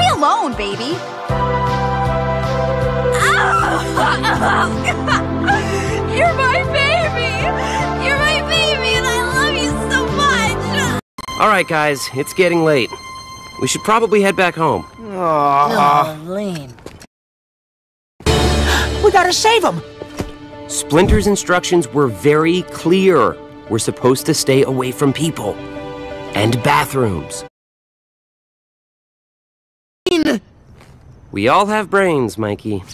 me alone, baby. You're my baby. You're my baby, and I love you so much. Alright, guys, it's getting late. We should probably head back home. Oh, lame. we gotta save him! Splinter's instructions were very clear. We're supposed to stay away from people. And bathrooms. We all have brains, Mikey.